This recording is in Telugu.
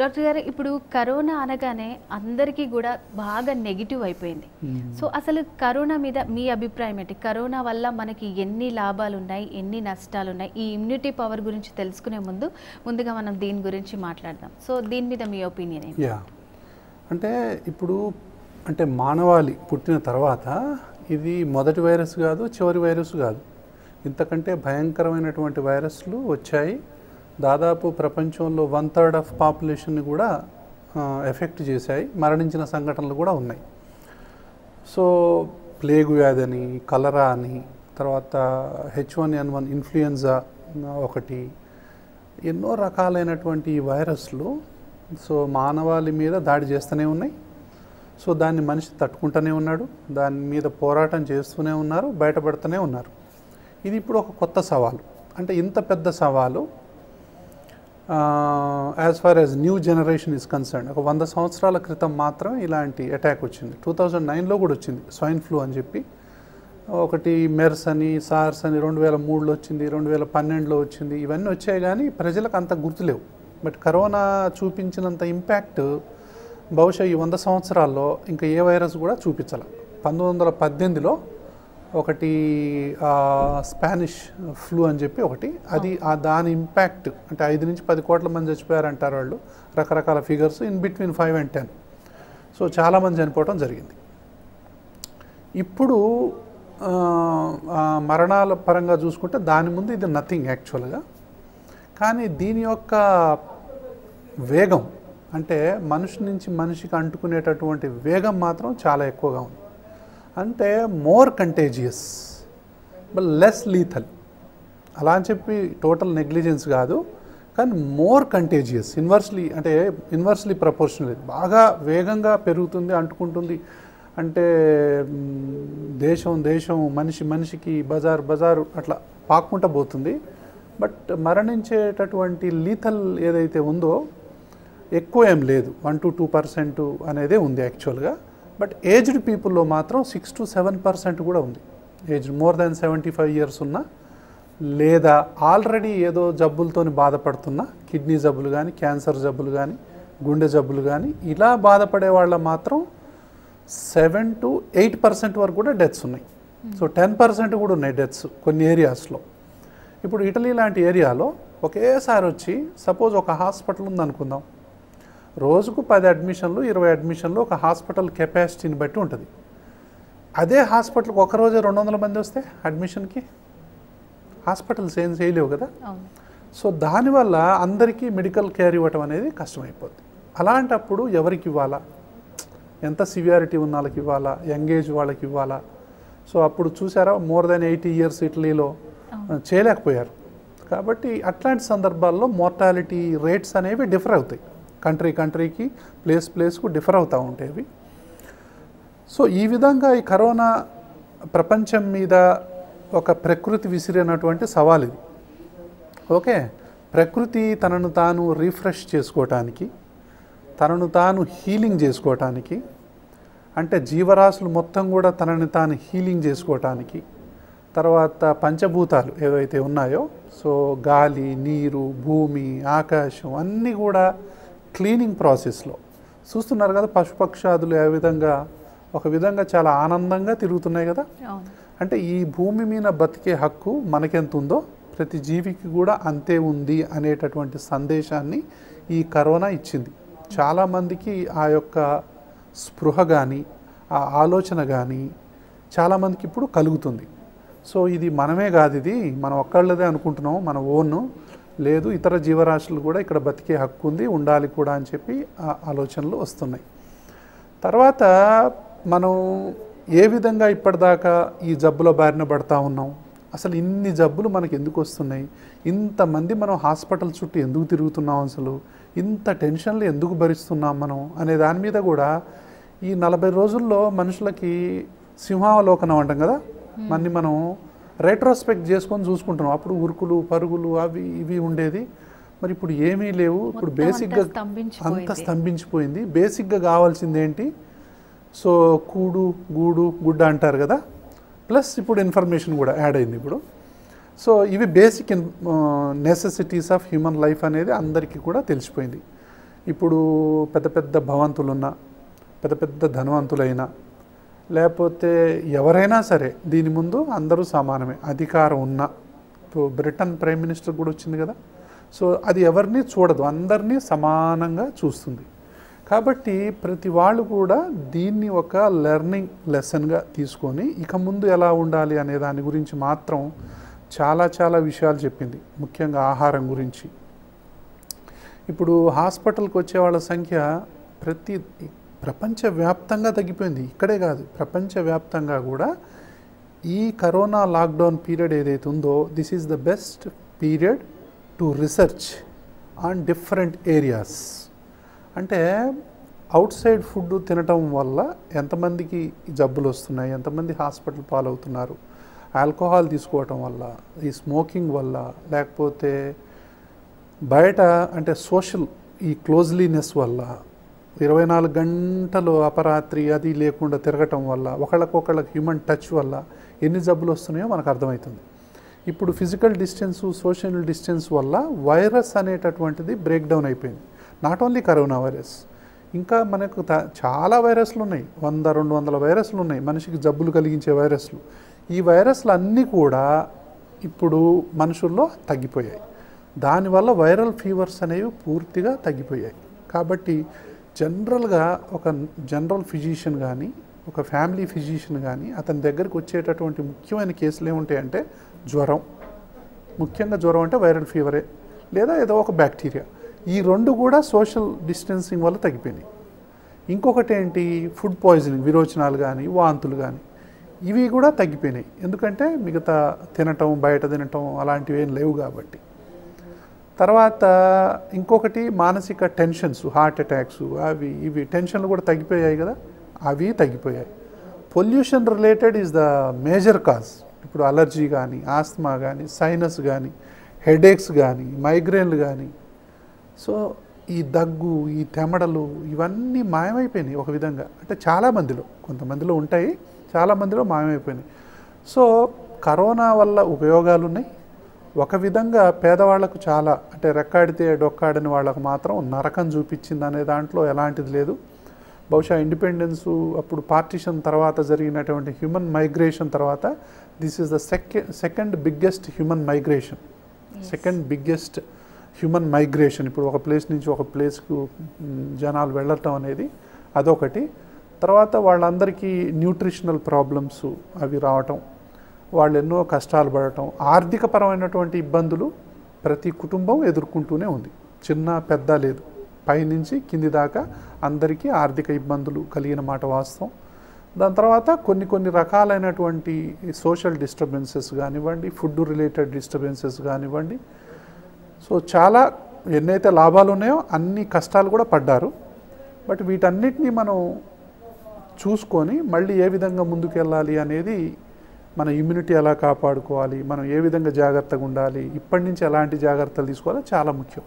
డాక్టర్ గారు ఇప్పుడు కరోనా అనగానే అందరికీ కూడా బాగా నెగిటివ్ అయిపోయింది. సో అసలు కరోనా మీద మీ అభిప్రాయం ఏంటి? కరోనా వల్ల మనకి ఎన్ని లాభాలు ఉన్నాయి ఎన్ని నష్టాలు ఉన్నాయి ఈ ఇమ్యూనిటీ పవర్ గురించి తెలుసుకునే ముందు ముందుగా మనం దీని గురించి మాట్లాడదాం. సో దీని మీద మీ ఒపీనియన్ ఏంటి? అంటే ఇప్పుడు అంటే మానవాళి పుట్టిన తర్వాత ఇది మొదటి వైరస్ కాదు చివరి వైరస్ కాదు. ఇంతకంటే భయంకరమైనటువంటి వైరస్లు వచ్చాయి. దాదాపు ప్రపంచంలో వన్ థర్డ్ ఆఫ్ పాపులేషన్ని కూడా ఎఫెక్ట్ చేశాయి. మరణించిన సంఘటనలు కూడా ఉన్నాయి. సో ప్లేగు వ్యాధి అని కలరా అని తర్వాత H one N one influenza ఒకటి ఎన్నో రకాలైనటువంటి ఈ వైరస్లు సో మానవాళి మీద దాడి చేస్తూనే ఉన్నాయి. సో దాన్ని మనిషి తట్టుకుంటూనే ఉన్నాడు. దాని మీద పోరాటం చేస్తూనే ఉన్నారు బయటపడుతూనే ఉన్నారు. ఇది ఇప్పుడు ఒక కొత్త సవాలు. అంటే ఇంత పెద్ద సవాలు as far as new generation is concern ఒక వంద సంవత్సరాల క్రితం మాత్రం ఇలాంటి అటాక్ వచ్చింది. టూ థౌజండ్ నైన్లో కూడా వచ్చింది స్వైన్ ఫ్లూ అని చెప్పి. ఒకటి మెర్స్ అని సార్స్ అని రెండు వేల మూడులో వచ్చింది రెండు వేల పన్నెండులో వచ్చింది ఇవన్నీ వచ్చాయి కానీ ప్రజలకు అంత గుర్తులేవు. బట్ కరోనా చూపించినంత ఇంపాక్ట్ బహుశా ఈ వంద సంవత్సరాల్లో ఇంకా ఏ వైరస్ కూడా చూపించాల. పంతొమ్మిది వందల పద్దెనిమిదిలో ఒకటి స్పానిష్ ఫ్లూ అని చెప్పి ఒకటి. అది ఆ దాని ఇంపాక్ట్ అంటే ఐదు నుంచి పది కోట్ల మంది చచ్చిపోయారంటారు వాళ్ళు. రకరకాల figures in between five and ten. So చాలామంది చనిపోవడం జరిగింది. ఇప్పుడు మరణాల పరంగా చూసుకుంటే దాని ముందు ఇది నథింగ్ యాక్చువల్గా కానీ దీని యొక్క వేగం అంటే మనిషి నుంచి మనిషికి అంటుకునేటటువంటి వేగం మాత్రం చాలా ఎక్కువగా ఉంది. అంటే more contagious but less lethal అలా అని చెప్పి టోటల్ నెగ్లిజెన్స్ కాదు కానీ మోర్ కంటేజియస్ ఇన్వర్స్లీ అంటే ఇన్వర్స్లీ ప్రపోర్షనల్ బాగా వేగంగా పెరుగుతుంది అంటుకుంటుంది. అంటే దేశం దేశం మనిషి మనిషికి బజార్ బజారు అట్లా పాక్కుంటా పోతుంది. బట్ మరణించేటటువంటి లీథల్ ఏదైతే ఉందో ఎక్కువ ఏం లేదు. వన్ టు టూ పర్సెంట్ అనేదే ఉంది యాక్చువల్గా బట్ ఏజ్డ్ పీపుల్లో మాత్రం సిక్స్ టు సెవెన్ పర్సెంట్ కూడా ఉంది. Age more than seventy five years ఉన్న లేదా ఆల్రెడీ ఏదో జబ్బులతోని బాధపడుతున్న కిడ్నీ జబ్బులు కానీ క్యాన్సర్ జబ్బులు కానీ గుండె జబ్బులు కానీ ఇలా బాధపడే వాళ్ళ మాత్రం సెవెన్ టు ఎయిట్ పర్సెంట్ వరకు కూడా డెత్స్ ఉన్నాయి. సో టెన్ పర్సెంట్ కూడా ఉన్నాయి డెత్స్ కొన్ని ఏరియాస్లో. ఇప్పుడు ఇటలీ లాంటి ఏరియాలో ఒకేసారి వచ్చి సపోజ్ ఒక హాస్పిటల్ ఉందనుకుందాం. రోజుకు పది అడ్మిషన్లు ఇరవై అడ్మిషన్లు ఒక హాస్పిటల్ కెపాసిటీని బట్టి ఉంటుంది. అదే హాస్పిటల్కి ఒక రోజే రెండు వందల మంది వస్తే అడ్మిషన్కి హాస్పిటల్స్ ఏం చేయలేవు కదా? సో దానివల్ల అందరికీ మెడికల్ కేర్ ఇవ్వటం అనేది కష్టమైపోద్ది. అలాంటప్పుడు ఎవరికి ఇవ్వాలా? ఎంత సివియారిటీ ఉన్న వాళ్ళకి ఇవ్వాలా? యంగ్ ఏజ్ వాళ్ళకి ఇవ్వాలా? సో అప్పుడు చూసారా మోర్ దెన్ ఎయిటీ ఇయర్స్ ఇటలీలో చేయలేకపోయారు. కాబట్టి అట్లాంటి సందర్భాల్లో మోర్టాలిటీ రేట్స్ అనేవి డిఫర్ అవుతాయి. కంట్రీ కంట్రీకి ప్లేస్ ప్లేస్కు డిఫర్ అవుతూ ఉండేవి. సో ఈ విధంగా ఈ కరోనా ప్రపంచం మీద ఒక ప్రకృతి విసిరినటువంటి సవాల్ ఇది. ఓకే? ప్రకృతి తనను తాను రీఫ్రెష్ చేసుకోవటానికి తనను తాను హీలింగ్ చేసుకోవటానికి అంటే జీవరాశులు మొత్తం కూడా తనని తాను హీలింగ్ చేసుకోవటానికి తర్వాత పంచభూతాలు ఏవైతే ఉన్నాయో సో గాలి నీరు భూమి ఆకాశం అన్నీ కూడా క్లీనింగ్ ప్రాసెస్లో. చూస్తున్నారు కదా పశుపక్షాదులు ఏ విధంగా ఒక విధంగా చాలా ఆనందంగా తిరుగుతున్నాయి కదా? అంటే ఈ భూమి మీద బతికే హక్కు మనకెంత ఉందో ప్రతి జీవికి కూడా అంతే ఉంది అనేటటువంటి సందేశాన్ని ఈ కరోనా ఇచ్చింది. చాలామందికి ఆ యొక్క స్పృహ కానీ ఆ ఆలోచన కానీ చాలామందికి ఇప్పుడు కలుగుతుంది. సో ఇది మనమే కాదు ఇది మనం ఒక్కళ్ళదే అనుకుంటున్నాం మన ఓన్ లేదు ఇతర జీవరాశులు కూడా ఇక్కడ బతికే హక్కు ఉంది ఉండాలి కూడా అని చెప్పి ఆ ఆలోచనలు వస్తున్నాయి. తర్వాత మనం ఏ విధంగా ఇప్పటిదాకా ఈ జబ్బుల బారిన పడతా ఉన్నాం? అసలు ఇన్ని జబ్బులు మనకి ఎందుకు వస్తున్నాయి? ఇంతమంది మనం హాస్పిటల్ చుట్టూ ఎందుకు తిరుగుతున్నాం అసలు? ఇంత టెన్షన్లు ఎందుకు భరిస్తున్నాం మనం? అనే దాని మీద కూడా ఈ నలభై రోజుల్లో మనుషులకి సింహావలోకనం అంటాం కదా? మన్ని మనం రెట్రోస్పెక్ట్ చేసుకొని చూసుకుంటున్నాం. అప్పుడు ఉరుకులు పరుగులు అవి ఇవి ఉండేది. మరి ఇప్పుడు ఏమీ లేవు. ఇప్పుడు బేసిక్గా అంత స్తంభించిపోయింది. స్తంభించిపోయింది. బేసిక్గా కావాల్సింది ఏంటి? సో కూడు గూడు గుడ్డ అంటారు కదా. ప్లస్ ఇప్పుడు ఇన్ఫర్మేషన్ కూడా యాడ్ అయింది ఇప్పుడు. సో ఇవి basic necessities of human life అనేది అందరికీ కూడా తెలిసిపోయింది. ఇప్పుడు పెద్ద పెద్ద భవంతులున్నా పెద్ద పెద్ద ధనవంతులైనా లేకపోతే ఎవరైనా సరే దీని ముందు అందరూ సమానమే అధికారం ఉన్న. ఇప్పుడు బ్రిటన్ ప్రైమ్ మినిస్టర్ కూడా వచ్చింది కదా. సో అది ఎవరిని చూడదు అందరినీ సమానంగా చూస్తుంది. కాబట్టి ప్రతి వాళ్ళు కూడా దీన్ని ఒక లెర్నింగ్ లెసన్గా తీసుకొని ఇక ముందు ఎలా ఉండాలి అనే దాని గురించి మాత్రం చాలా చాలా విషయాలు చెప్పింది. ముఖ్యంగా ఆహారం గురించి. ఇప్పుడు హాస్పిటల్కి వచ్చే వాళ్ళ సంఖ్య ప్రతి ప్రపంచవ్యాప్తంగా తగ్గిపోయింది. ఇక్కడే కాదు ప్రపంచవ్యాప్తంగా కూడా ఈ కరోనా లాక్డౌన్ పీరియడ్ ఏదైతే ఉందో this is the best period to research on different areas అంటే అవుట్ సైడ్ ఫుడ్ తినటం వల్ల ఎంతమందికి జబ్బులు వస్తున్నాయి ఎంతమంది హాస్పిటల్ పాలవుతున్నారు ఆల్కహాల్ తీసుకోవటం వల్ల ఈ స్మోకింగ్ వల్ల లేకపోతే బయట అంటే సోషల్ ఈ క్లోజ్లీనెస్ వల్ల ఇరవై నాలుగు గంటలు అపరాత్రి అది లేకుండా తిరగటం వల్ల ఒకళ్ళకొకళ్ళకి హ్యూమన్ టచ్ వల్ల ఎన్ని జబ్బులు వస్తున్నాయో మనకు అర్థమవుతుంది. ఇప్పుడు ఫిజికల్ డిస్టెన్స్ సోషల్ డిస్టెన్స్ వల్ల వైరస్ అనేటటువంటిది బ్రేక్ డౌన్ అయిపోయింది. నాట్ ఓన్లీ కరోనా వైరస్ ఇంకా మనకు త- చాలా వైరస్లు ఉన్నాయి. వంద రెండు వందల వైరస్లు ఉన్నాయి. మనిషికి జబ్బులు కలిగించే వైరస్లు ఈ వైరస్లు అన్నీ కూడా ఇప్పుడు మనుషుల్లో తగ్గిపోయాయి. దానివల్ల వైరల్ ఫీవర్స్ అనేవి పూర్తిగా తగ్గిపోయాయి. కాబట్టి జనరల్గా ఒక జనరల్ ఫిజిషియన్ కానీ ఒక ఫ్యామిలీ ఫిజిషియన్ కానీ అతని దగ్గరికి వచ్చేటటువంటి ముఖ్యమైన కేసులు ఏముంటాయంటే జ్వరం. ముఖ్యంగా జ్వరం అంటే వైరల్ ఫీవరే లేదా ఏదో ఒక బ్యాక్టీరియా. ఈ రెండు కూడా సోషల్ డిస్టెన్సింగ్ వల్ల తగ్గిపోయినాయి. ఇంకొకటి ఏంటి? ఫుడ్ పాయిజనింగ్ విరోచనాలు కానీ వాంతులు కానీ ఇవి కూడా తగ్గిపోయినాయి. ఎందుకంటే మిగతా తినటం బయట తినటం అలాంటివి ఏం లేవు కాబట్టి. తర్వాత ఇంకొకటి మానసిక టెన్షన్స్ హార్ట్ అటాక్స్ అవి ఇవి టెన్షన్లు కూడా తగ్గిపోయాయి కదా? అవి తగ్గిపోయాయి. Pollution related is the major cause. ఇప్పుడు అలర్జీ కానీ ఆస్తమా కానీ సైనస్ కానీ హెడేక్స్ కానీ మైగ్రేన్లు కానీ సో ఈ దగ్గు ఈ తెమడలు ఇవన్నీ మాయమైపోయినాయి ఒక విధంగా. అంటే చాలా మందిలో కొంతమందిలో ఉంటాయి చాలా మందిలో మాయమైపోయినాయి. సో కరోనా వల్ల ఉపయోగాలు ఉన్నాయి ఒక విధంగా పేదవాళ్ళకు చాలా అంటే రెక్కాడితే డొక్కాడని వాళ్ళకు మాత్రం నరకం చూపించింది అనే దాంట్లో ఎలాంటిది లేదు. బహుశా ఇండిపెండెన్స్ అప్పుడు పార్టిషన్ తర్వాత జరిగినటువంటి హ్యూమన్ మైగ్రేషన్ తర్వాత this is the second second biggest human migration. Second biggest human migration. ఇప్పుడు ఒక ప్లేస్ నుంచి ఒక ప్లేస్కు జనాలు వెళ్ళటం అనేది అదొకటి. తర్వాత వాళ్ళందరికీ న్యూట్రిషనల్ ప్రాబ్లమ్స్ అవి రావటం. వాళ్ళు ఎన్నో కష్టాలు పడటం ఆర్థికపరమైనటువంటి ఇబ్బందులు ప్రతి కుటుంబం ఎదుర్కొంటూనే ఉంది. చిన్న పెద్ద లేదు. పైనుంచి కింది దాకా అందరికీ ఆర్థిక ఇబ్బందులు కలిగిన మాట వాస్తవం. దాని తర్వాత కొన్ని కొన్ని రకాలైనటువంటి సోషల్ డిస్టర్బెన్సెస్ కానివ్వండి ఫుడ్ రిలేటెడ్ డిస్టర్బెన్సెస్ కానివ్వండి. సో చాలా ఎన్నైతే లాభాలు ఉన్నాయో అన్ని కష్టాలు కూడా పడ్డారు. బట్ వీటన్నిటినీ మనం చూసుకొని మళ్ళీ ఏ విధంగా ముందుకు వెళ్ళాలి అనేది మన ఇమ్యూనిటీ ఎలా కాపాడుకోవాలి? మనం ఏ విధంగా జాగ్రత్తగా ఉండాలి? ఇప్పటి నుంచి ఎలాంటి జాగ్రత్తలు తీసుకోవాలో చాలా ముఖ్యం.